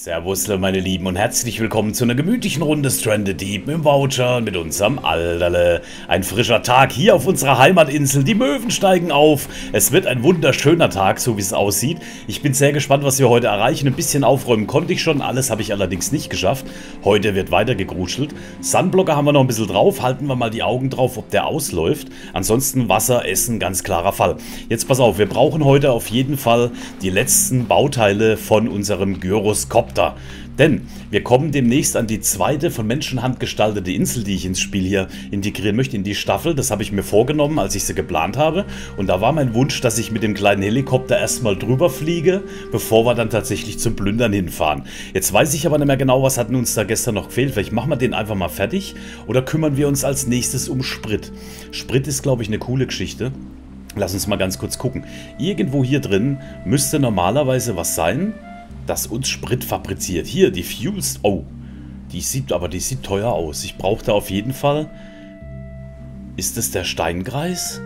Servus, meine Lieben, und herzlich willkommen zu einer gemütlichen Runde Stranded Deep dem Voucher mit unserem Alterle. Ein frischer Tag hier auf unserer Heimatinsel. Die Möwen steigen auf. Es wird ein wunderschöner Tag, so wie es aussieht. Ich bin sehr gespannt, was wir heute erreichen. Ein bisschen aufräumen konnte ich schon. Alles habe ich allerdings nicht geschafft. Heute wird weiter gegruschelt. Sunblocker haben wir noch ein bisschen drauf. Halten wir mal die Augen drauf, ob der ausläuft. Ansonsten Wasser, Essen, ganz klarer Fall. Jetzt pass auf, wir brauchen heute auf jeden Fall die letzten Bauteile von unserem Gyroskop. Helikopter. Denn wir kommen demnächst an die zweite von Menschenhand gestaltete Insel, die ich ins Spiel hier integrieren möchte, in die Staffel. Das habe ich mir vorgenommen, als ich sie geplant habe. Und da war mein Wunsch, dass ich mit dem kleinen Helikopter erstmal drüber fliege, bevor wir dann tatsächlich zum Plündern hinfahren. Jetzt weiß ich aber nicht mehr genau, was hat uns da gestern noch gefehlt. Vielleicht machen wir den einfach mal fertig oder kümmern wir uns als nächstes um Sprit. Sprit ist, glaube ich, eine coole Geschichte. Lass uns mal ganz kurz gucken. Irgendwo hier drin müsste normalerweise was sein das uns Sprit fabriziert. Hier, die Fuels. Oh, die sieht, aber die sieht teuer aus. Ich brauche da auf jeden Fall... Ist das der Steingreis?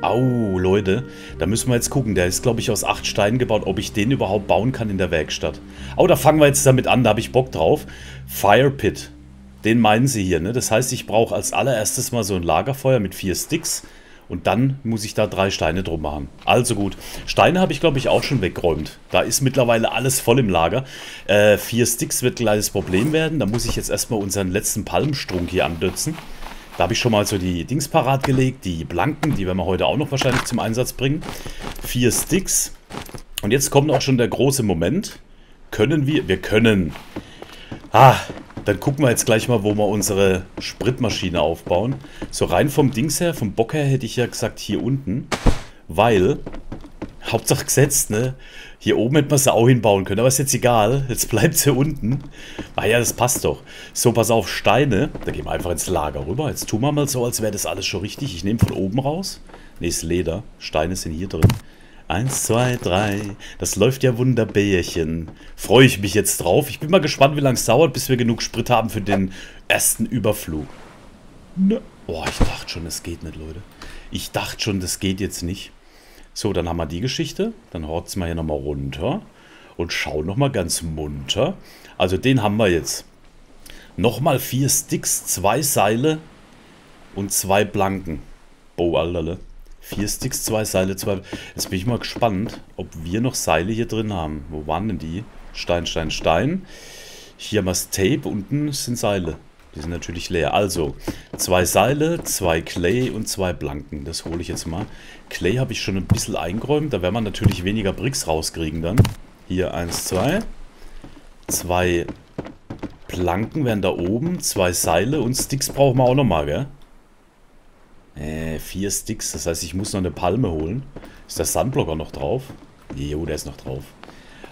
Au, Leute, da müssen wir jetzt gucken. Der ist, glaube ich, aus acht Steinen gebaut, ob ich den überhaupt bauen kann in der Werkstatt. Oh, da fangen wir jetzt damit an, da habe ich Bock drauf. Fire Pit. Den meinen sie hier, ne? Das heißt, ich brauche als allererstes mal so ein Lagerfeuer mit vier Sticks. Und dann muss ich da drei Steine drum machen. Also gut. Steine habe ich, glaube ich, auch schon weggeräumt. Da ist mittlerweile alles voll im Lager. Äh, vier Sticks wird ein kleines Problem werden. Da muss ich jetzt erstmal unseren letzten Palmstrunk hier andötzen. Da habe ich schon mal so die Dings parat gelegt. Die blanken, die werden wir heute auch noch wahrscheinlich zum Einsatz bringen. Vier Sticks. Und jetzt kommt auch schon der große Moment. Können wir... Wir können... Ah, dann gucken wir jetzt gleich mal, wo wir unsere Spritmaschine aufbauen. So rein vom Dings her, vom Bock her hätte ich ja gesagt hier unten. Weil, Hauptsache gesetzt, ne? Hier oben hätte man sie auch hinbauen können, aber ist jetzt egal. Jetzt bleibt sie unten. Ah ja, das passt doch. So, pass auf, Steine. Da gehen wir einfach ins Lager rüber. Jetzt tun wir mal so, als wäre das alles schon richtig. Ich nehme von oben raus. Ne, ist Leder. Steine sind hier drin. Eins, zwei, drei. Das läuft ja wunderbärchen. Freue ich mich jetzt drauf. Ich bin mal gespannt, wie lange es dauert, bis wir genug Sprit haben für den ersten Überflug. Ne. Boah, ich dachte schon, das geht nicht, Leute. Ich dachte schon, das geht jetzt nicht. So, dann haben wir die Geschichte. Dann horzen wir hier nochmal runter. Und schauen nochmal ganz munter. Also den haben wir jetzt. Nochmal vier Sticks, zwei Seile und zwei Blanken. Boah, Alter. Vier Sticks, zwei Seile, zwei... Jetzt bin ich mal gespannt, ob wir noch Seile hier drin haben. Wo waren denn die? Stein, Stein, Stein. Hier haben wir das Tape, unten sind Seile. Die sind natürlich leer. Also, zwei Seile, zwei Clay und zwei Blanken. Das hole ich jetzt mal. Clay habe ich schon ein bisschen eingeräumt. Da werden wir natürlich weniger Bricks rauskriegen dann. Hier eins, zwei. Zwei Planken werden da oben. Zwei Seile und Sticks brauchen wir auch nochmal, gell? Äh, vier Sticks. Das heißt, ich muss noch eine Palme holen. Ist der Sunblocker noch drauf? Jo, der ist noch drauf.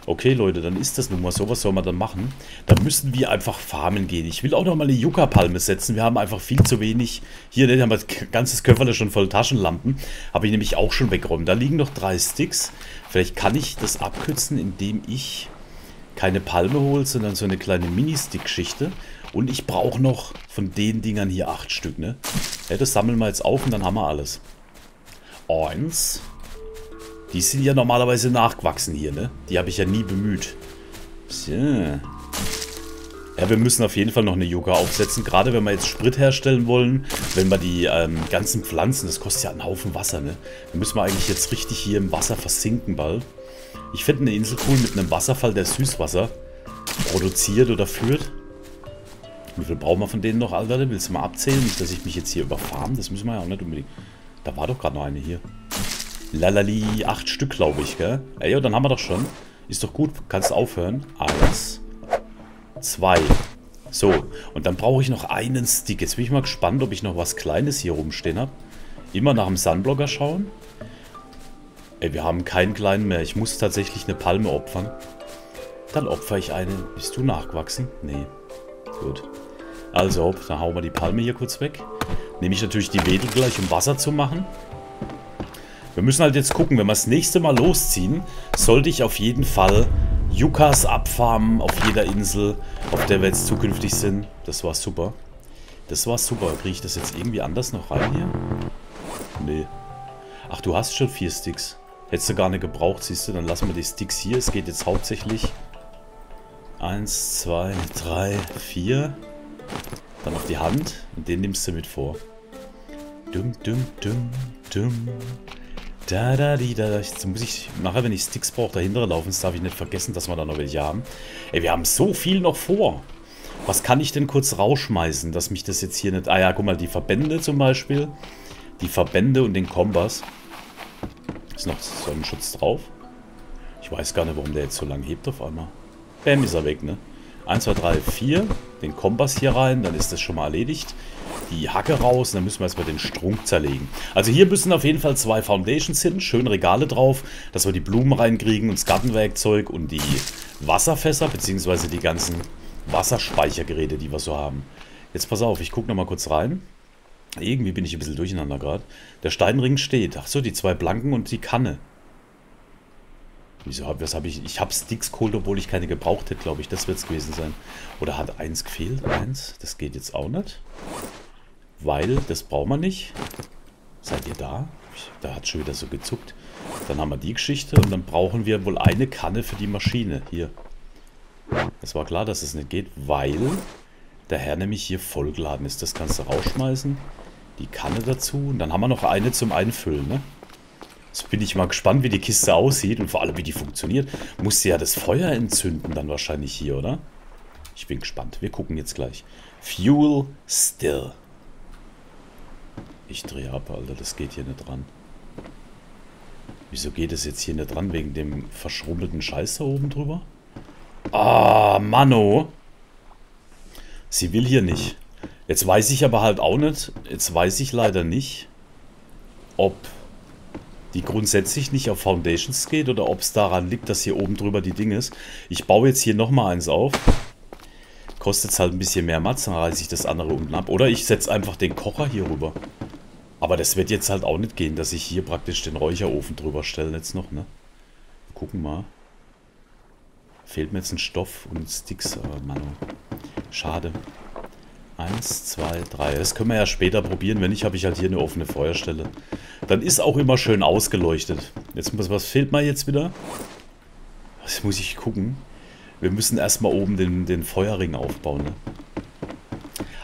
Okay, Leute, dann ist das nun mal so. Was soll man dann machen? Da müssen wir einfach farmen gehen. Ich will auch noch mal eine Yucca-Palme setzen. Wir haben einfach viel zu wenig. Hier, ne, haben wir das ganze Köfferle schon voll Taschenlampen. Habe ich nämlich auch schon weggeräumt. Da liegen noch drei Sticks. Vielleicht kann ich das abkürzen, indem ich keine Palme hole, sondern so eine kleine Mini-Stick-Geschichte. Und ich brauche noch von den Dingern hier acht Stück, ne? Ja, das sammeln wir jetzt auf und dann haben wir alles. Eins. Die sind ja normalerweise nachgewachsen hier, ne? Die habe ich ja nie bemüht. So. Ja, wir müssen auf jeden Fall noch eine Yoga aufsetzen. Gerade wenn wir jetzt Sprit herstellen wollen. Wenn wir die ähm, ganzen Pflanzen, das kostet ja einen Haufen Wasser, ne? Dann müssen wir eigentlich jetzt richtig hier im Wasser versinken bald. Ich finde eine Insel cool mit einem Wasserfall, der Süßwasser produziert oder führt. Wie viel brauchen wir von denen noch, Alter? Willst du mal abzählen? Nicht, dass ich mich jetzt hier überfarm. Das müssen wir ja auch nicht unbedingt. Da war doch gerade noch eine hier. Lalali, acht Stück, glaube ich, gell? Ey, ja, dann haben wir doch schon. Ist doch gut. Kannst aufhören. Eins. Zwei. So. Und dann brauche ich noch einen Stick. Jetzt bin ich mal gespannt, ob ich noch was Kleines hier rumstehen habe. Immer nach dem Sunblocker schauen. Ey, wir haben keinen kleinen mehr. Ich muss tatsächlich eine Palme opfern. Dann opfer ich eine. Bist du nachgewachsen? Nee. Gut. Also, dann hauen wir die Palme hier kurz weg. Nehme ich natürlich die Wedel gleich, um Wasser zu machen. Wir müssen halt jetzt gucken, wenn wir das nächste Mal losziehen, sollte ich auf jeden Fall Yuccas abfarmen auf jeder Insel, auf der wir jetzt zukünftig sind. Das war super. Das war super. Kriege ich das jetzt irgendwie anders noch rein hier? Nee. Ach, du hast schon vier Sticks. Hättest du gar nicht gebraucht, siehst du. Dann lassen wir die Sticks hier. Es geht jetzt hauptsächlich Eins, zwei, drei, vier. Dann auf die Hand und den nimmst du mit vor. Dum, dum, dum, dum. Da, da, die, da. Jetzt muss ich nachher, wenn ich Sticks brauche, dahinter laufen. Das darf ich nicht vergessen, dass wir da noch welche haben. Ey, wir haben so viel noch vor. Was kann ich denn kurz rausschmeißen, dass mich das jetzt hier nicht... Ah ja, guck mal, die Verbände zum Beispiel. Die Verbände und den Kompass. Ist noch Sonnenschutz drauf. Ich weiß gar nicht, warum der jetzt so lange hebt auf einmal. Bam, ist er weg, ne? 1, 2, 3, 4. Den Kompass hier rein, dann ist das schon mal erledigt. Die Hacke raus und dann müssen wir erstmal den Strunk zerlegen. Also hier müssen auf jeden Fall zwei Foundations hin, schön Regale drauf, dass wir die Blumen reinkriegen und das Gartenwerkzeug und die Wasserfässer, beziehungsweise die ganzen Wasserspeichergeräte, die wir so haben. Jetzt pass auf, ich gucke nochmal kurz rein. Irgendwie bin ich ein bisschen durcheinander gerade. Der Steinring steht. Achso, die zwei Blanken und die Kanne. Wieso was habe ich? Ich habe Sticks geholt, obwohl ich keine gebraucht hätte, glaube ich. Das wird es gewesen sein. Oder hat eins gefehlt? Eins? Das geht jetzt auch nicht. Weil, das brauchen wir nicht. Seid ihr da? Da hat schon wieder so gezuckt. Dann haben wir die Geschichte und dann brauchen wir wohl eine Kanne für die Maschine. Hier. Es war klar, dass es nicht geht, weil der Herr nämlich hier vollgeladen ist. Das kannst du rausschmeißen. Die Kanne dazu. Und dann haben wir noch eine zum Einfüllen, ne? Jetzt bin ich mal gespannt, wie die Kiste aussieht und vor allem, wie die funktioniert. Muss sie ja das Feuer entzünden dann wahrscheinlich hier, oder? Ich bin gespannt. Wir gucken jetzt gleich. Fuel still. Ich drehe ab, Alter. Das geht hier nicht dran. Wieso geht es jetzt hier nicht dran? Wegen dem verschrumpelten Scheiß da oben drüber? Ah, Mano. Sie will hier nicht. Jetzt weiß ich aber halt auch nicht, jetzt weiß ich leider nicht, ob die grundsätzlich nicht auf Foundations geht oder ob es daran liegt, dass hier oben drüber die Ding ist. Ich baue jetzt hier nochmal eins auf. Kostet es halt ein bisschen mehr Matz, dann reiße ich das andere unten ab. Oder ich setze einfach den Kocher hier rüber. Aber das wird jetzt halt auch nicht gehen, dass ich hier praktisch den Räucherofen drüber stelle jetzt noch, ne? Gucken mal. Fehlt mir jetzt ein Stoff und Sticks, aber Mann. Schade. Eins, zwei, drei. Das können wir ja später probieren. Wenn nicht, habe ich halt hier eine offene Feuerstelle. Dann ist auch immer schön ausgeleuchtet. Jetzt muss, was fehlt mir jetzt wieder? Das muss ich gucken. Wir müssen erstmal oben den, den Feuerring aufbauen. Ne?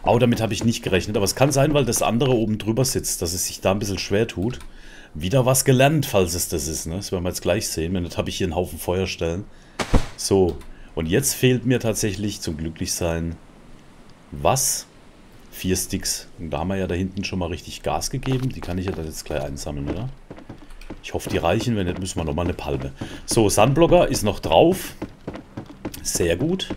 Auch damit habe ich nicht gerechnet. Aber es kann sein, weil das andere oben drüber sitzt, dass es sich da ein bisschen schwer tut. Wieder was gelernt, falls es das ist. Ne? Das werden wir jetzt gleich sehen. Wenn nicht, habe ich hier einen Haufen Feuerstellen. So. Und jetzt fehlt mir tatsächlich zum Glücklichsein was? Vier Sticks. Und da haben wir ja da hinten schon mal richtig Gas gegeben. Die kann ich ja dann jetzt gleich einsammeln, oder? Ich hoffe, die reichen. Wenn nicht, müssen wir nochmal eine Palme. So, Sunblocker ist noch drauf. Sehr gut.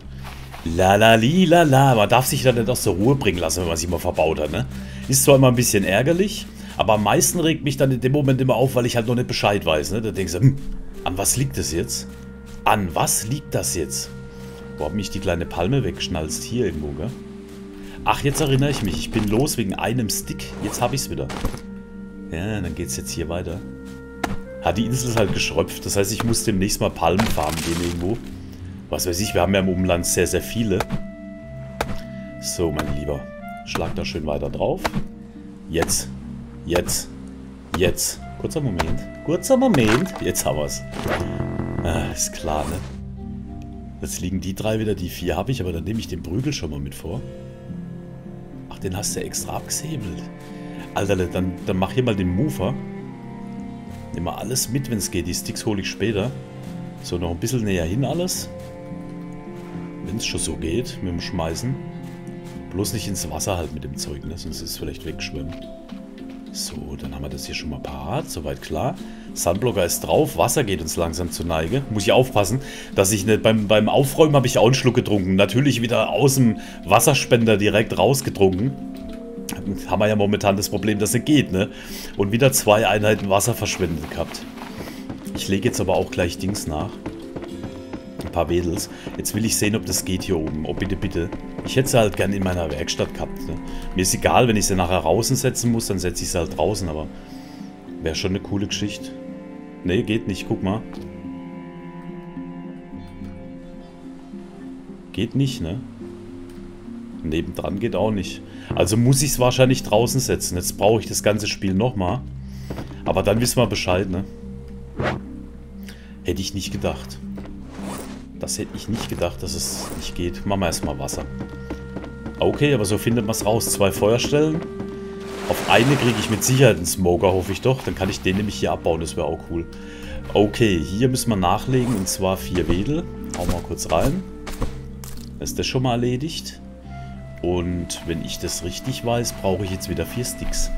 La la li la la. Man darf sich da nicht aus der Ruhe bringen lassen, wenn man sich mal verbaut hat, ne? Ist zwar immer ein bisschen ärgerlich, aber am meisten regt mich dann in dem Moment immer auf, weil ich halt noch nicht Bescheid weiß, ne? Da denkst du, hm, an was liegt das jetzt? An was liegt das jetzt? Wo hat mich die kleine Palme weggeschnalzt? Hier irgendwo, gell? Ach, jetzt erinnere ich mich. Ich bin los wegen einem Stick. Jetzt habe ich es wieder. Ja, dann geht es jetzt hier weiter. Hat die Insel ist halt geschröpft. Das heißt, ich muss demnächst mal Palmen farmen gehen irgendwo. Was weiß ich, wir haben ja im Umland sehr, sehr viele. So, mein Lieber. Schlag da schön weiter drauf. Jetzt. Jetzt. Jetzt. Kurzer Moment. Kurzer Moment. Jetzt haben wir es. Ah, ist klar, ne? Jetzt liegen die drei wieder, die vier habe ich, aber dann nehme ich den Prügel schon mal mit vor den hast du extra abgesäbelt. Alter, dann, dann mach hier mal den Mover. Nimm mal alles mit, wenn es geht. Die Sticks hole ich später. So, noch ein bisschen näher hin alles. Wenn es schon so geht, mit dem Schmeißen. Bloß nicht ins Wasser halt mit dem Zeug, ne? sonst ist es vielleicht wegschwimmen. So, dann haben wir das hier schon mal parat. Soweit klar. Sunblocker ist drauf. Wasser geht uns langsam zur Neige. Muss ich aufpassen, dass ich nicht... Beim, beim Aufräumen habe ich auch einen Schluck getrunken. Natürlich wieder aus dem Wasserspender direkt rausgetrunken. Haben wir ja momentan das Problem, dass er geht, ne? Und wieder zwei Einheiten Wasser verschwendet gehabt. Ich lege jetzt aber auch gleich Dings nach. Ein paar Wedels. Jetzt will ich sehen, ob das geht hier oben. Oh, bitte, bitte. Ich hätte sie halt gerne in meiner Werkstatt gehabt. Ne? Mir ist egal, wenn ich sie nachher draußen setzen muss, dann setze ich sie halt draußen, aber wäre schon eine coole Geschichte. Ne, geht nicht, guck mal. Geht nicht, ne? Nebendran geht auch nicht. Also muss ich es wahrscheinlich draußen setzen. Jetzt brauche ich das ganze Spiel nochmal. Aber dann wissen wir Bescheid, ne? Hätte ich nicht gedacht. Das hätte ich nicht gedacht, dass es nicht geht. Machen wir erstmal Wasser. Okay, aber so findet man es raus. Zwei Feuerstellen. Auf eine kriege ich mit Sicherheit einen Smoker, hoffe ich doch. Dann kann ich den nämlich hier abbauen, das wäre auch cool. Okay, hier müssen wir nachlegen und zwar vier Wedel. Hauen wir mal kurz rein. ist das schon mal erledigt. Und wenn ich das richtig weiß, brauche ich jetzt wieder vier Sticks.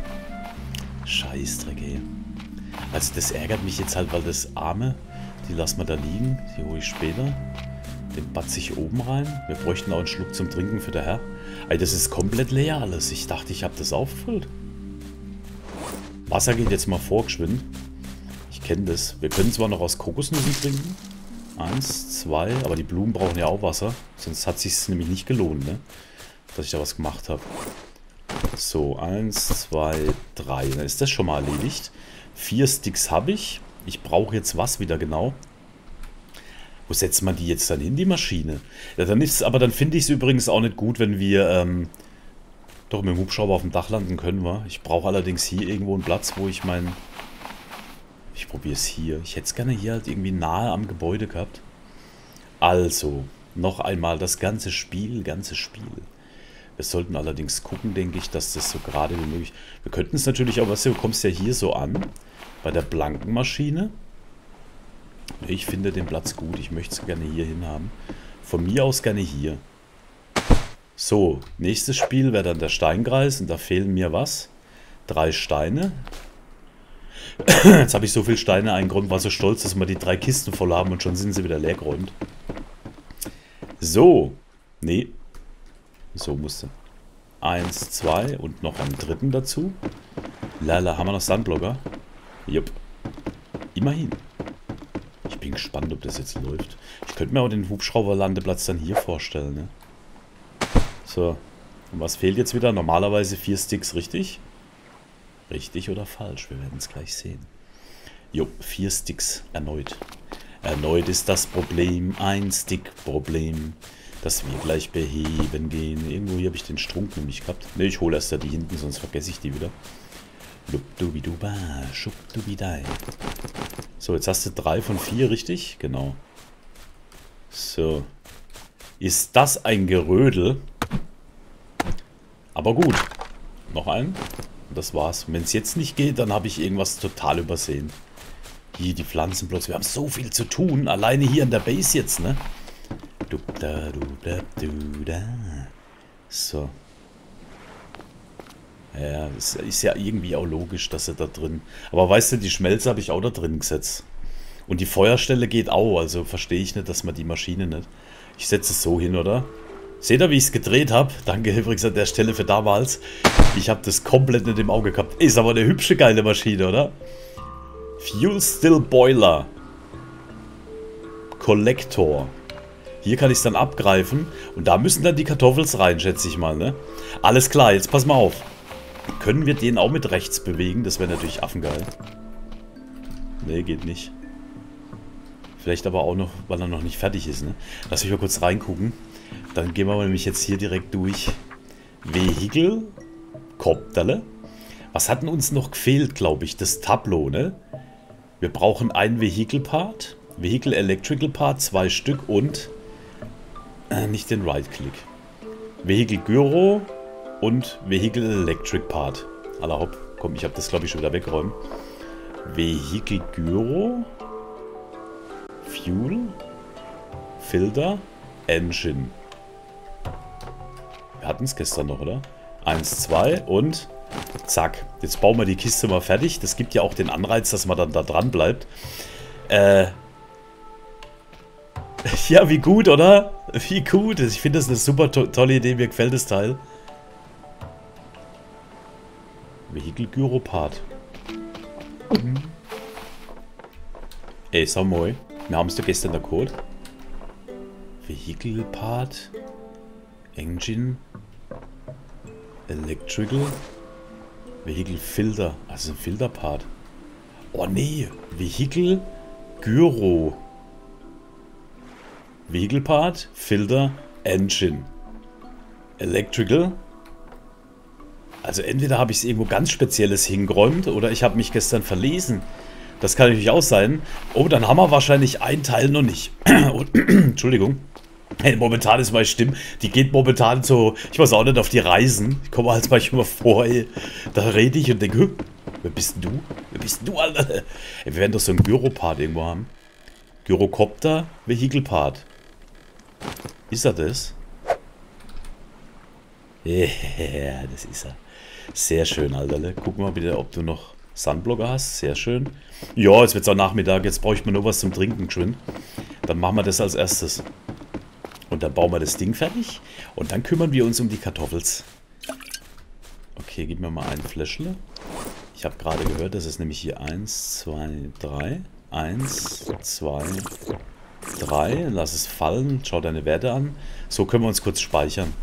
Scheißdreck, ey. Also das ärgert mich jetzt halt, weil das Arme, die lassen wir da liegen. Die hole ich später. Den batze ich oben rein. Wir bräuchten auch einen Schluck zum Trinken für der Herr. Ey, das ist komplett leer alles. Ich dachte, ich habe das aufgefüllt. Wasser geht jetzt mal vor, geschwind. Ich kenne das. Wir können zwar noch aus Kokosnüssen trinken. Eins, zwei. Aber die Blumen brauchen ja auch Wasser. Sonst hat es sich nämlich nicht gelohnt, ne? Dass ich da was gemacht habe. So, eins, zwei, drei. Dann ist das schon mal erledigt. Vier Sticks habe ich. Ich brauche jetzt was wieder genau. Wo setzt man die jetzt dann hin, die Maschine? Ja, dann ist aber dann finde ich es übrigens auch nicht gut, wenn wir ähm, doch mit dem Hubschrauber auf dem Dach landen können wir. Ich brauche allerdings hier irgendwo einen Platz, wo ich mein... Ich probiere es hier. Ich hätte es gerne hier halt irgendwie nahe am Gebäude gehabt. Also, noch einmal das ganze Spiel, ganze Spiel. Wir sollten allerdings gucken, denke ich, dass das so gerade wie möglich... Wir könnten es natürlich auch, weißt du, du kommst ja hier so an, bei der blanken Maschine. Ich finde den Platz gut. Ich möchte es gerne hier hin haben. Von mir aus gerne hier. So, nächstes Spiel wäre dann der Steinkreis. Und da fehlen mir was? Drei Steine. Jetzt habe ich so viele Steine. Ein Grund war so stolz, dass wir die drei Kisten voll haben und schon sind sie wieder leer geräumt. So. Nee. So musste. Eins, zwei und noch einen dritten dazu. Lala, haben wir noch Sandblocker? Jupp. Immerhin bin gespannt, ob das jetzt läuft. Ich könnte mir auch den Hubschrauberlandeplatz dann hier vorstellen, ne? So. Und was fehlt jetzt wieder? Normalerweise vier Sticks, richtig? Richtig oder falsch? Wir werden es gleich sehen. Jo, vier Sticks. Erneut. Erneut ist das Problem ein Stick-Problem, das wir gleich beheben gehen. Irgendwo hier habe ich den Strunk nämlich gehabt. Ne, ich hole erst da die hinten, sonst vergesse ich die wieder. Lubdubiduba, schubdubidai. So, jetzt hast du drei von vier, richtig? Genau. So. Ist das ein Gerödel? Aber gut. Noch einen. Das war's. Wenn es jetzt nicht geht, dann habe ich irgendwas total übersehen. Hier die Pflanzenplots. Wir haben so viel zu tun. Alleine hier in der Base jetzt, ne? So. Ja, das ist ja irgendwie auch logisch, dass er da drin... Aber weißt du, die Schmelze habe ich auch da drin gesetzt. Und die Feuerstelle geht auch, also verstehe ich nicht, dass man die Maschine nicht... Ich setze es so hin, oder? Seht ihr, wie ich es gedreht habe? Danke übrigens an der Stelle für damals. Ich habe das komplett nicht im Auge gehabt. Ist aber eine hübsche, geile Maschine, oder? Fuel Still Boiler. Collector. Hier kann ich es dann abgreifen. Und da müssen dann die Kartoffels rein, schätze ich mal, ne? Alles klar, jetzt pass mal auf. Können wir den auch mit rechts bewegen? Das wäre natürlich affengeil. Nee, geht nicht. Vielleicht aber auch noch, weil er noch nicht fertig ist. Ne? Lass mich mal kurz reingucken. Dann gehen wir nämlich jetzt hier direkt durch. Vehikel. Kopterle. Was hat denn uns noch gefehlt, glaube ich? Das Tableau, ne? Wir brauchen einen Vehicle-Part. Vehicle Electrical Part, zwei Stück und äh, nicht den Right-Click. Vehicle Gyro, und Vehicle Electric Part. Aller hopp. Komm, ich habe das glaube ich schon wieder wegräumen. Vehicle Gyro. Fuel. Filter. Engine. Wir hatten es gestern noch, oder? Eins, zwei und zack. Jetzt bauen wir die Kiste mal fertig. Das gibt ja auch den Anreiz, dass man dann da dran bleibt. Äh. Ja, wie gut, oder? Wie gut. Ich finde das eine super to tolle Idee. Mir gefällt das Teil. Vehikel Gyropath. Mhm. Ey, sag mal, wir haben es doch gestern Code. Vehicle Part, Engine, Electrical, Vehicle Filter, also ein Filter Part. Oh nee, Vehicle Gyro. Vehicle Part, Filter, Engine. Electrical, also entweder habe ich es irgendwo ganz Spezielles hingeräumt oder ich habe mich gestern verlesen. Das kann natürlich auch sein. Oh, dann haben wir wahrscheinlich einen Teil noch nicht. Entschuldigung. Hey, momentan ist meine Stimme, die geht momentan so, ich weiß auch nicht, auf die Reisen. Ich komme halt manchmal vor, ey, da rede ich und denke, wer bist du? Wer bist du, Alter? Ey, wir werden doch so einen Gyropart irgendwo haben. Gyrocopter, Vehikelpart. Ist er das? Ja, yeah, das ist er. Sehr schön, Alter. Guck mal bitte, ob du noch Sunblocker hast. Sehr schön. Ja, jetzt wird es auch Nachmittag. Jetzt brauche ich nur was zum Trinken geschwind. Dann machen wir das als erstes. Und dann bauen wir das Ding fertig. Und dann kümmern wir uns um die Kartoffels. Okay, gib mir mal ein Fläschle. Ich habe gerade gehört, das ist nämlich hier 1, 2, 3. 1, 2, 3. Lass es fallen. Schau deine Werte an. So können wir uns kurz speichern.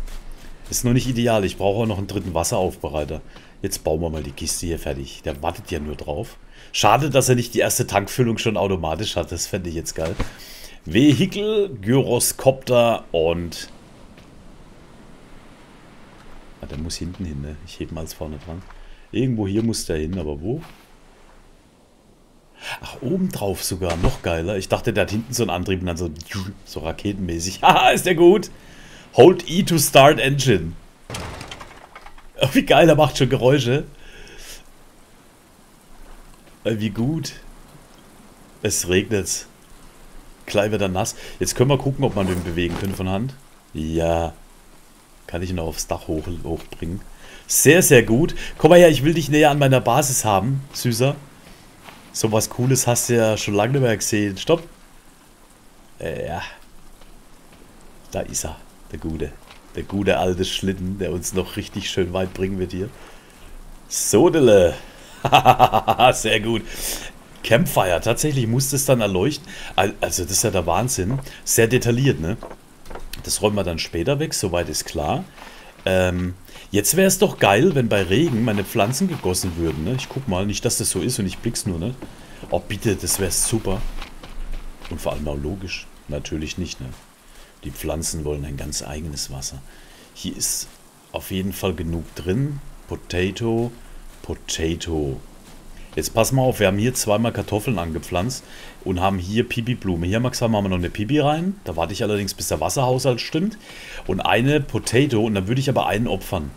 Ist nur nicht ideal. Ich brauche auch noch einen dritten Wasseraufbereiter. Jetzt bauen wir mal die Kiste hier fertig. Der wartet ja nur drauf. Schade, dass er nicht die erste Tankfüllung schon automatisch hat. Das fände ich jetzt geil. Vehikel, Gyroskopter und... Ah, der muss hinten hin, ne? Ich hebe mal als vorne dran. Irgendwo hier muss der hin, aber wo? Ach, oben drauf sogar. Noch geiler. Ich dachte, der hat hinten so einen Antrieb und dann so, so raketenmäßig. Haha, ist der gut. Hold E to start engine. Oh, wie geil, er macht schon Geräusche. Äh, wie gut. Es regnet. Gleich wird er nass. Jetzt können wir gucken, ob man den bewegen können von Hand. Ja. Kann ich ihn auch aufs Dach hoch, hochbringen. Sehr, sehr gut. Komm mal her, ich will dich näher an meiner Basis haben, Süßer. So was Cooles hast du ja schon lange nicht mehr gesehen. Stopp. Äh, ja. Da ist er, der Gute. Der gute alte Schlitten, der uns noch richtig schön weit bringen wird hier. Sodele. Sehr gut. Campfire, tatsächlich musste es dann erleuchten. Also das ist ja der Wahnsinn. Sehr detailliert, ne? Das räumen wir dann später weg, soweit ist klar. Ähm, jetzt wäre es doch geil, wenn bei Regen meine Pflanzen gegossen würden, ne? Ich guck mal, nicht, dass das so ist und ich blick's nur, ne? Oh, bitte, das wäre super. Und vor allem auch logisch. Natürlich nicht, ne? Die Pflanzen wollen ein ganz eigenes Wasser. Hier ist auf jeden Fall genug drin. Potato, Potato. Jetzt pass mal auf, wir haben hier zweimal Kartoffeln angepflanzt und haben hier Pipi-Blume. Hier haben wir wir noch eine Pipi rein. Da warte ich allerdings, bis der Wasserhaushalt stimmt. Und eine Potato und dann würde ich aber einen opfern.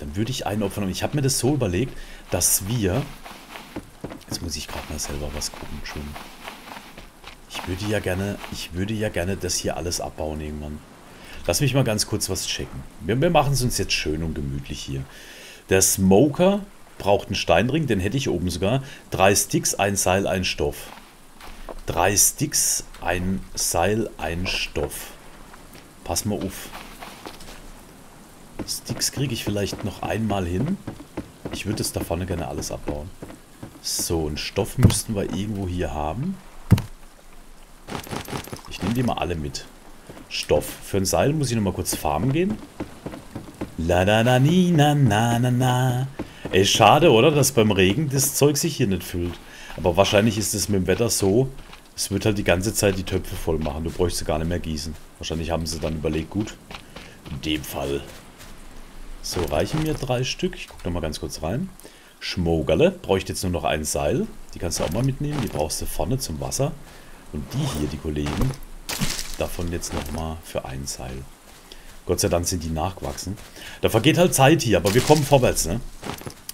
Dann würde ich einen opfern. Und ich habe mir das so überlegt, dass wir... Jetzt muss ich gerade mal selber was gucken. Schön. Ich würde ja gerne, ich würde ja gerne das hier alles abbauen irgendwann. Lass mich mal ganz kurz was checken. Wir, wir machen es uns jetzt schön und gemütlich hier. Der Smoker braucht einen Steinring, den hätte ich oben sogar. Drei Sticks, ein Seil, ein Stoff. Drei Sticks, ein Seil, ein Stoff. Pass mal auf. Sticks kriege ich vielleicht noch einmal hin. Ich würde es da vorne gerne alles abbauen. So, einen Stoff müssten wir irgendwo hier haben. Ich nehme die mal alle mit. Stoff. Für ein Seil muss ich nochmal kurz farmen gehen. La da na ni na na na na. Ey, schade, oder? Dass beim Regen das Zeug sich hier nicht füllt. Aber wahrscheinlich ist es mit dem Wetter so, es wird halt die ganze Zeit die Töpfe voll machen. Du bräuchst sie gar nicht mehr gießen. Wahrscheinlich haben sie dann überlegt, gut, in dem Fall. So, reichen mir drei Stück. Ich gucke nochmal ganz kurz rein. Schmogerle. Bräuchte jetzt nur noch ein Seil. Die kannst du auch mal mitnehmen. Die brauchst du vorne zum Wasser. Und die hier, die Kollegen, davon jetzt nochmal für ein Seil. Gott sei Dank sind die nachgewachsen. Da vergeht halt Zeit hier, aber wir kommen vorwärts, ne?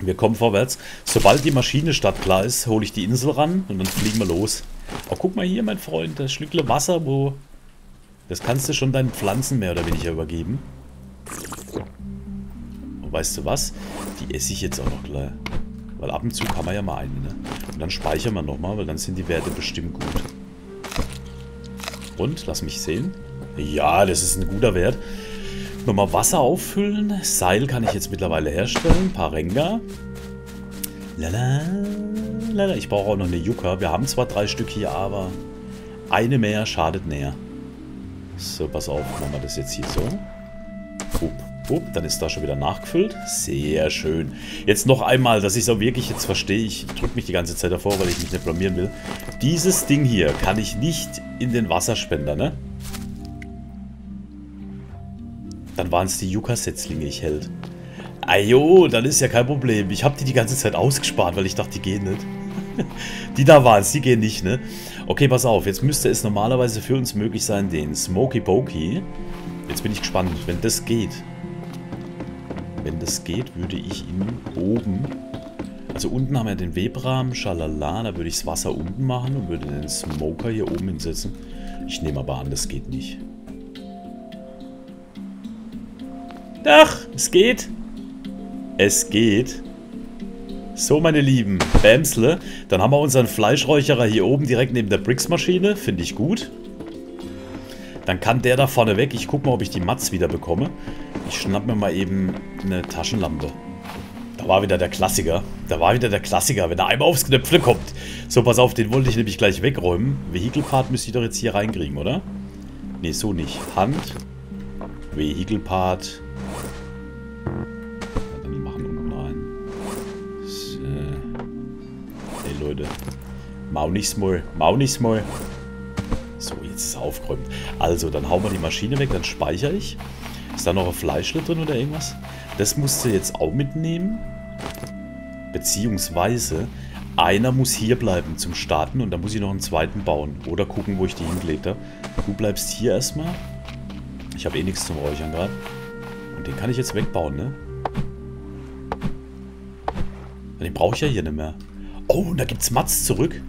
Wir kommen vorwärts. Sobald die Maschine startklar ist, hole ich die Insel ran und dann fliegen wir los. Oh, guck mal hier, mein Freund, das Schlückle Wasser, wo... Das kannst du schon deinen Pflanzen mehr oder weniger übergeben. Und weißt du was? Die esse ich jetzt auch noch gleich. Weil ab und zu kann man ja mal eine, ne? Und dann speichern wir nochmal, weil dann sind die Werte bestimmt gut. Und, lass mich sehen. Ja, das ist ein guter Wert. Nochmal Wasser auffüllen. Seil kann ich jetzt mittlerweile herstellen. Parenga. Lala, lala. Ich brauche auch noch eine Yucca. Wir haben zwar drei Stück hier, aber eine mehr schadet näher. So, pass auf. Machen wir das jetzt hier so. Upp, upp. Dann ist da schon wieder nachgefüllt. Sehr schön. Jetzt noch einmal, dass ich es auch wirklich jetzt verstehe. Ich drücke mich die ganze Zeit davor, weil ich mich nicht blamieren will. Dieses Ding hier kann ich nicht in den Wasserspender, ne? Dann waren es die Yucca-Setzlinge, ich hält. Ajo, dann ist ja kein Problem. Ich habe die die ganze Zeit ausgespart, weil ich dachte, die gehen nicht. die da waren, die gehen nicht, ne? Okay, pass auf. Jetzt müsste es normalerweise für uns möglich sein, den Smoky Pokey. Jetzt bin ich gespannt, wenn das geht. Wenn das geht, würde ich ihn oben... Also unten haben wir den Webrahmen, schalala. Da würde ich das Wasser unten machen und würde den Smoker hier oben hinsetzen. Ich nehme aber an, das geht nicht. Ach, es geht. Es geht. So, meine Lieben, Bämsle. Dann haben wir unseren Fleischräucherer hier oben direkt neben der Bricks-Maschine. Finde ich gut. Dann kann der da vorne weg. Ich gucke mal, ob ich die Mats wieder bekomme. Ich schnapp mir mal eben eine Taschenlampe. Da war wieder der Klassiker. Da war wieder der Klassiker, wenn er einmal aufs Knöpfle kommt. So, pass auf, den wollte ich nämlich gleich wegräumen. Vehikelpart müsste ich doch jetzt hier reinkriegen, oder? Ne, so nicht. Hand. Vehikelpart. Dann machen unten rein. So. Hey Leute. Mau nichts mal. Mau nichts mal. Jetzt ist er aufgeräumt. Also, dann hauen wir die Maschine weg, dann speichere ich. Ist da noch ein Fleischschnitt drin oder irgendwas? Das musst du jetzt auch mitnehmen. Beziehungsweise, einer muss hier bleiben zum Starten und dann muss ich noch einen zweiten bauen. Oder gucken, wo ich die hingelegt habe. Du bleibst hier erstmal. Ich habe eh nichts zum Räuchern gerade. Und den kann ich jetzt wegbauen, ne? Den brauche ich ja hier nicht mehr. Oh, und da gibt's Mats zurück.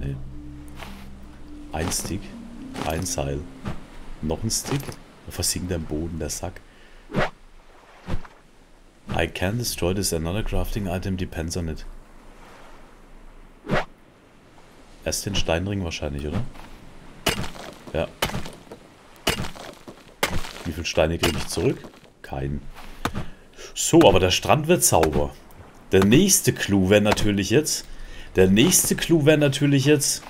Nee. Ein Stick. Ein Seil. Noch ein Stick. Da versinkt er im Boden, der Sack. I can destroy this. Another crafting item depends on it. Erst den Steinring wahrscheinlich, oder? Ja. Wie viele Steine kriege ich zurück? Keinen. So, aber der Strand wird sauber. Der nächste Clou wäre natürlich jetzt... Der nächste Clou wäre natürlich jetzt...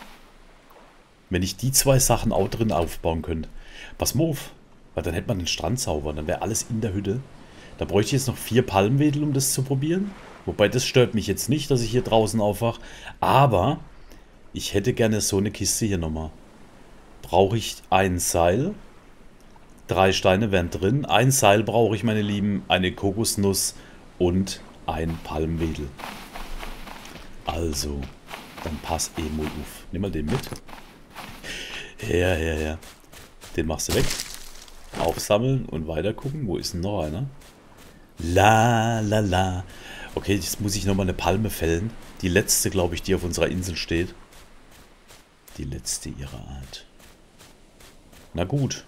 Wenn ich die zwei Sachen auch drin aufbauen könnte. Pass mal auf. Weil dann hätte man den Strand sauber. Dann wäre alles in der Hütte. Da bräuchte ich jetzt noch vier Palmwedel, um das zu probieren. Wobei das stört mich jetzt nicht, dass ich hier draußen aufwache. Aber ich hätte gerne so eine Kiste hier nochmal. Brauche ich ein Seil. Drei Steine wären drin. Ein Seil brauche ich, meine Lieben. Eine Kokosnuss und ein Palmwedel. Also, dann pass eh mal auf. Nimm mal den mit. Ja, ja, ja. Den machst du weg. Aufsammeln und weiter gucken. Wo ist denn noch einer? La, la, la. Okay, jetzt muss ich nochmal eine Palme fällen. Die letzte, glaube ich, die auf unserer Insel steht. Die letzte ihrer Art. Na gut.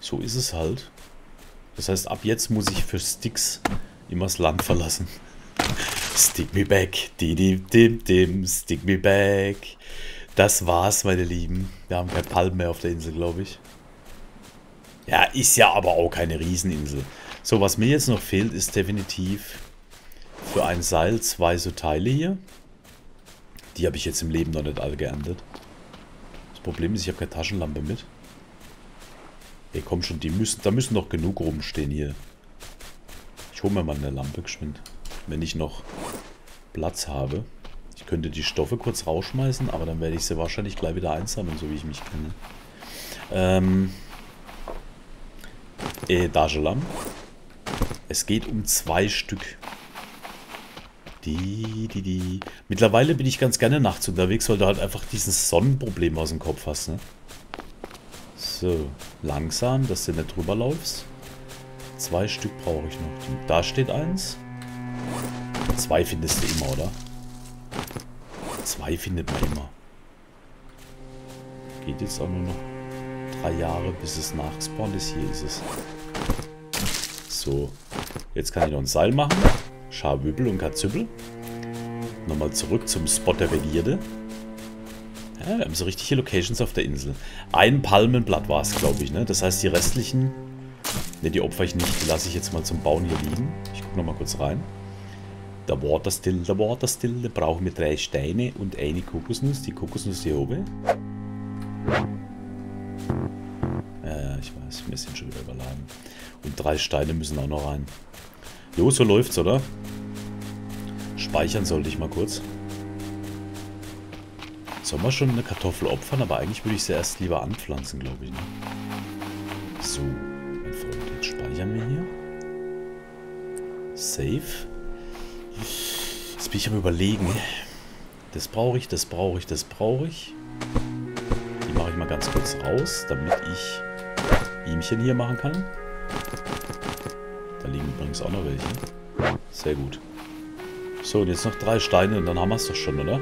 So ist es halt. Das heißt, ab jetzt muss ich für Sticks immer das Land verlassen. Stick me back. Di, di, dim, dim. Stick me back. Das war's, meine Lieben. Wir haben keine Palmen mehr auf der Insel, glaube ich. Ja, ist ja aber auch keine Rieseninsel. So, was mir jetzt noch fehlt, ist definitiv für ein Seil zwei so Teile hier. Die habe ich jetzt im Leben noch nicht alle geerntet. Das Problem ist, ich habe keine Taschenlampe mit. Ey, komm schon, die müssen, da müssen noch genug rumstehen hier. Ich hole mir mal eine Lampe geschwind. Wenn ich noch Platz habe. Könnte die Stoffe kurz rausschmeißen, aber dann werde ich sie wahrscheinlich gleich wieder einsammeln, so wie ich mich kenne. Ähm. Äh, Dagelam. Es geht um zwei Stück. Die, die, die. Mittlerweile bin ich ganz gerne nachts unterwegs, weil du halt einfach dieses Sonnenproblem aus dem Kopf hast, ne? So, langsam, dass du nicht drüber laufst. Zwei Stück brauche ich noch. Da steht eins. Zwei findest du immer, oder? Zwei findet man immer. Geht jetzt auch nur noch drei Jahre, bis es nachgespawnt ist. Hier ist es. So, jetzt kann ich noch ein Seil machen. Scharwübel und Katzüppel. Nochmal zurück zum Spot der Begierde. Ja, wir haben so richtige Locations auf der Insel. Ein Palmenblatt war es, glaube ich. Ne? Das heißt, die restlichen... Ne, die opfer ich nicht. Die lasse ich jetzt mal zum Bauen hier liegen. Ich gucke nochmal kurz rein. Der Waterstill, der Waterstill. Da brauchen wir drei Steine und eine Kokosnuss. Die Kokosnuss hier oben. Ja, ich weiß. Wir sind schon wieder überladen. Und drei Steine müssen auch noch rein. Jo, so läuft's, oder? Speichern sollte ich mal kurz. Sollen wir schon eine Kartoffel opfern? Aber eigentlich würde ich sie erst lieber anpflanzen, glaube ich. Ne? So, mein Freund, jetzt speichern wir hier. Save. Bin ich am überlegen. Das brauche ich, das brauche ich, das brauche ich. Die mache ich mal ganz kurz raus, damit ich Ihmchen hier machen kann. Da liegen übrigens auch noch welche. Sehr gut. So, und jetzt noch drei Steine und dann haben wir es doch schon, oder?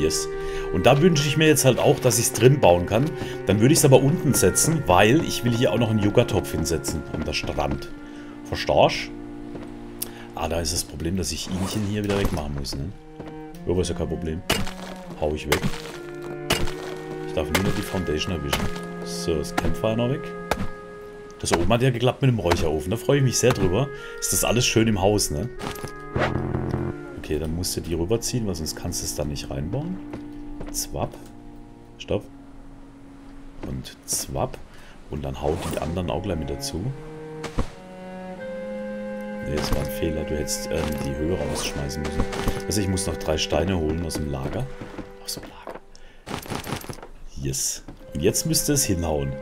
Yes. Und da wünsche ich mir jetzt halt auch, dass ich es drin bauen kann. Dann würde ich es aber unten setzen, weil ich will hier auch noch einen Yucca-Topf hinsetzen an der Strand. Verstehst Ah, da ist das Problem, dass ich Ihnen hier wieder wegmachen muss, ne? Ja, aber ist ja kein Problem. Hau ich weg. Ich darf nur noch die Foundation erwischen. So, das Campfire noch weg. Das oben hat ja geklappt mit dem Räucherofen. Da freue ich mich sehr drüber. Ist das alles schön im Haus, ne? Okay, dann musst du die rüberziehen, weil sonst kannst du es da nicht reinbauen. Zwap. Stopp. Und zwap. Und dann haut die anderen auch gleich mit dazu. Ne, das war ein Fehler. Du hättest ähm, die Höhe rausschmeißen müssen. Also ich muss noch drei Steine holen aus dem Lager. Aus dem Lager. Yes. Und jetzt müsste es hinhauen.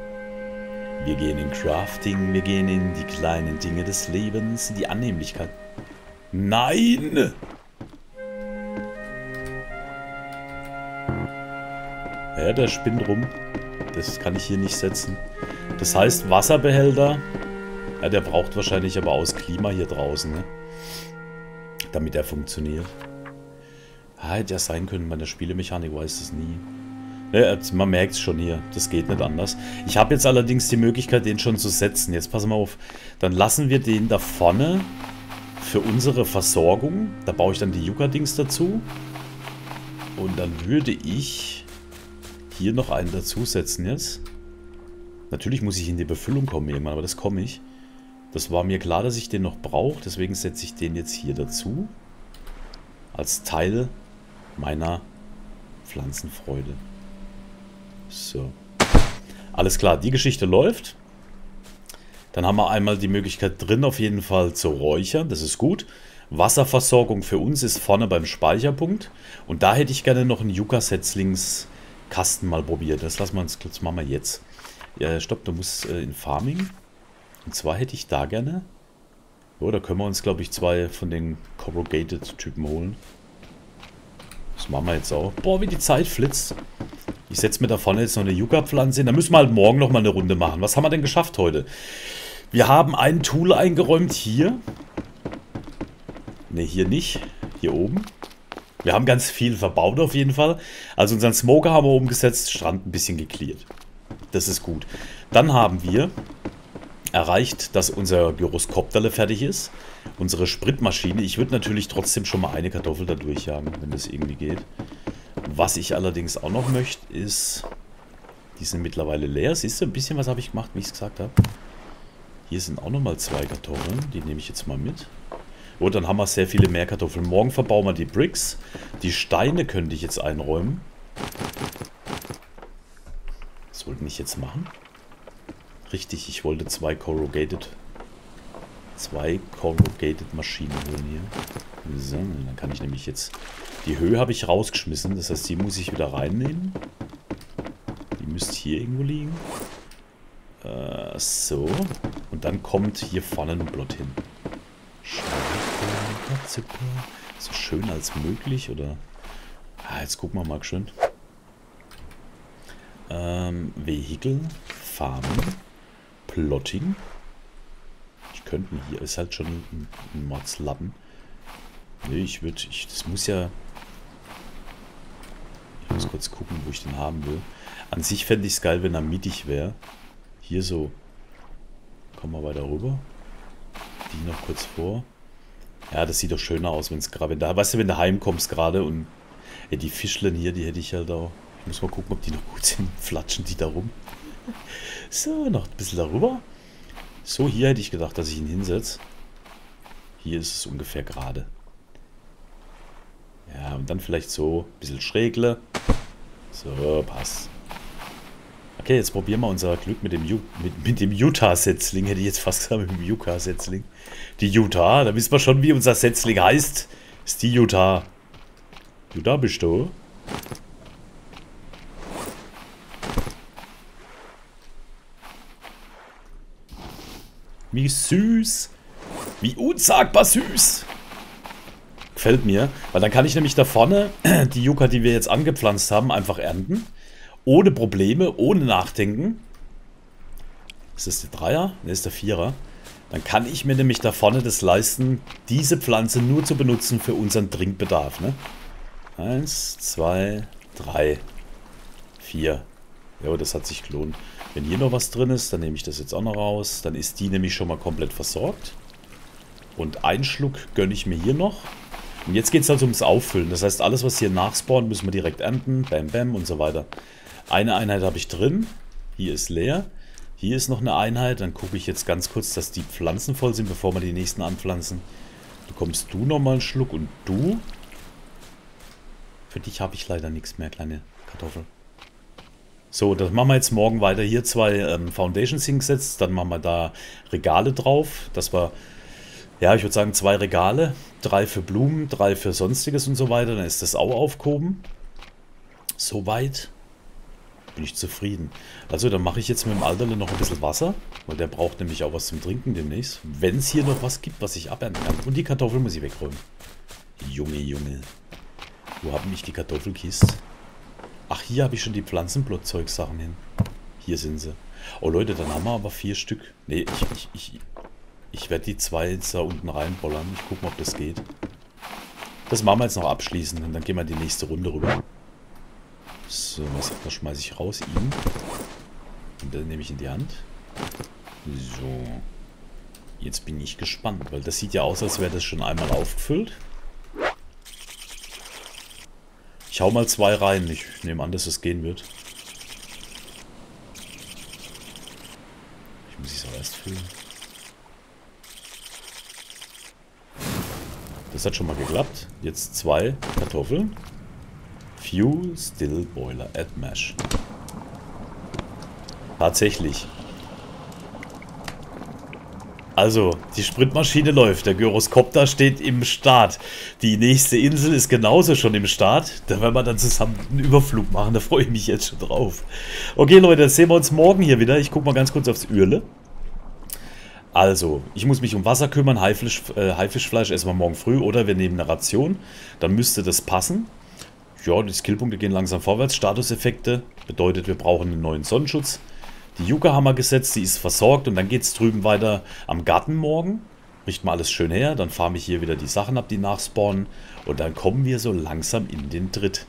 Wir gehen in Crafting, wir gehen in die kleinen Dinge des Lebens, die Annehmlichkeit. Nein! Ja, der spinnt rum. Das kann ich hier nicht setzen. Das heißt, Wasserbehälter. Ja, der braucht wahrscheinlich aber aus Klima hier draußen, ne? Damit er funktioniert. Ah, hätte ja sein können, bei der Spielemechanik weiß es nie. Ja, man merkt es schon hier, das geht nicht anders. Ich habe jetzt allerdings die Möglichkeit, den schon zu setzen. Jetzt pass mal auf, dann lassen wir den da vorne für unsere Versorgung. Da baue ich dann die Yucca-Dings dazu. Und dann würde ich hier noch einen dazusetzen jetzt. Natürlich muss ich in die Befüllung kommen irgendwann, aber das komme ich. Das war mir klar, dass ich den noch brauche, deswegen setze ich den jetzt hier dazu. Als Teil meiner Pflanzenfreude. So. Alles klar, die Geschichte läuft. Dann haben wir einmal die Möglichkeit drin auf jeden Fall zu räuchern, das ist gut. Wasserversorgung für uns ist vorne beim Speicherpunkt. Und da hätte ich gerne noch einen Yucca-Setzlings- Kasten mal probiert. Das lassen wir uns, das machen wir jetzt. Ja, stopp, du musst äh, in Farming. Und zwar hätte ich da gerne... Oh, da können wir uns, glaube ich, zwei von den Corrugated-Typen holen. Das machen wir jetzt auch. Boah, wie die Zeit flitzt. Ich setze mir da vorne jetzt noch eine Yucca-Pflanze hin. Da müssen wir halt morgen nochmal eine Runde machen. Was haben wir denn geschafft heute? Wir haben ein Tool eingeräumt hier. Ne, hier nicht. Hier oben. Wir haben ganz viel verbaut auf jeden Fall. Also unseren Smoker haben wir umgesetzt, Strand ein bisschen geklärt. Das ist gut. Dann haben wir erreicht, dass unser Gyroskopterle fertig ist. Unsere Spritmaschine. Ich würde natürlich trotzdem schon mal eine Kartoffel da durchjagen, wenn das irgendwie geht. Was ich allerdings auch noch möchte, ist... Die sind mittlerweile leer. Siehst du, ein bisschen was habe ich gemacht, wie ich es gesagt habe. Hier sind auch nochmal zwei Kartoffeln. Die nehme ich jetzt mal mit. Gut, dann haben wir sehr viele mehr Kartoffeln. Morgen verbauen wir die Bricks. Die Steine könnte ich jetzt einräumen. Was wollten ich jetzt machen? Richtig, ich wollte zwei Corrugated zwei Corrugated Maschinen holen hier. So, dann kann ich nämlich jetzt... Die Höhe habe ich rausgeschmissen, das heißt, die muss ich wieder reinnehmen. Die müsste hier irgendwo liegen. Äh, so. Und dann kommt hier vorne ein Blot hin. So schön als möglich, oder? Ah, jetzt gucken wir mal schön. Ähm, Vehikel, Farming, Plotting. Ich könnte hier, ist halt schon ein, ein Mordslappen. Nee, ich würde, ich, das muss ja... Ich muss kurz gucken, wo ich den haben will. An sich fände ich es geil, wenn er mittig wäre. Hier so. Kommen wir weiter rüber. Die noch kurz vor. Ja, das sieht doch schöner aus, wenn es gerade da. Weißt du, wenn du heimkommst gerade und ey, die Fischlen hier, die hätte ich halt auch. Ich muss mal gucken, ob die noch gut sind. Flatschen die da rum. So, noch ein bisschen darüber. So, hier hätte ich gedacht, dass ich ihn hinsetze. Hier ist es ungefähr gerade. Ja, und dann vielleicht so ein bisschen schrägle. So, passt. Okay, jetzt probieren wir unser Glück mit dem, mit, mit dem Utah-Setzling. Hätte ich jetzt fast gesagt, mit dem Yucca-Setzling. Die Utah, da wissen wir schon, wie unser Setzling heißt. Ist die Utah. Utah bist du? Wie süß. Wie unsagbar süß. Gefällt mir, weil dann kann ich nämlich da vorne die Yucca, die wir jetzt angepflanzt haben, einfach ernten. Ohne Probleme, ohne Nachdenken. Ist das der Dreier? Ne, ist der Vierer. Dann kann ich mir nämlich da vorne das leisten, diese Pflanze nur zu benutzen für unseren Trinkbedarf. Ne? Eins, zwei, drei, vier. Ja, das hat sich gelohnt. Wenn hier noch was drin ist, dann nehme ich das jetzt auch noch raus. Dann ist die nämlich schon mal komplett versorgt. Und einen Schluck gönne ich mir hier noch. Und jetzt geht es also ums Auffüllen. Das heißt, alles, was hier nachspawnt, müssen wir direkt ernten. Bam, bam und so weiter. Eine Einheit habe ich drin. Hier ist leer. Hier ist noch eine Einheit. Dann gucke ich jetzt ganz kurz, dass die Pflanzen voll sind, bevor wir die nächsten anpflanzen. Du kommst du nochmal einen Schluck und du. Für dich habe ich leider nichts mehr, kleine Kartoffel. So, das machen wir jetzt morgen weiter. Hier zwei ähm, Foundation Sinks. Dann machen wir da Regale drauf. Das war ja, ich würde sagen zwei Regale. Drei für Blumen, drei für Sonstiges und so weiter. Dann ist das auch aufgehoben. Soweit bin ich zufrieden. Also dann mache ich jetzt mit dem Alterle noch ein bisschen Wasser, weil der braucht nämlich auch was zum Trinken demnächst. Wenn es hier noch was gibt, was ich abernten kann. Und die Kartoffel muss ich wegräumen. Junge, Junge. Wo haben mich die Kartoffelkiste? Ach, hier habe ich schon die Pflanzenblottzeugsachen hin. Hier sind sie. Oh Leute, dann haben wir aber vier Stück. Nee, ich, ich, ich, ich werde die zwei jetzt da unten reinbollern. Ich gucke mal, ob das geht. Das machen wir jetzt noch abschließen und dann gehen wir die nächste Runde rüber. So, was das schmeiße ich raus? Ihn. Und dann nehme ich in die Hand. So. Jetzt bin ich gespannt, weil das sieht ja aus, als wäre das schon einmal aufgefüllt. Ich hau mal zwei rein. Ich nehme an, dass es gehen wird. Ich muss es auch erst füllen. Das hat schon mal geklappt. Jetzt zwei Kartoffeln. Fuel Still Boiler at Mesh. Tatsächlich. Also, die Sprintmaschine läuft. Der Gyroskopter steht im Start. Die nächste Insel ist genauso schon im Start. Da werden wir dann zusammen einen Überflug machen. Da freue ich mich jetzt schon drauf. Okay, Leute, dann sehen wir uns morgen hier wieder. Ich gucke mal ganz kurz aufs Öle. Also, ich muss mich um Wasser kümmern, Haifisch, äh, Haifischfleisch essen wir morgen früh oder wir nehmen eine Ration. Dann müsste das passen. Ja, die Skillpunkte gehen langsam vorwärts. Statuseffekte bedeutet, wir brauchen einen neuen Sonnenschutz. Die Yucca haben wir gesetzt, die ist versorgt und dann geht es drüben weiter am Garten morgen. Richten wir alles schön her, dann farme ich hier wieder die Sachen ab, die nachspawnen und dann kommen wir so langsam in den Dritt.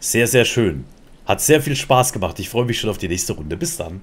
Sehr, sehr schön. Hat sehr viel Spaß gemacht. Ich freue mich schon auf die nächste Runde. Bis dann.